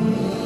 Amen.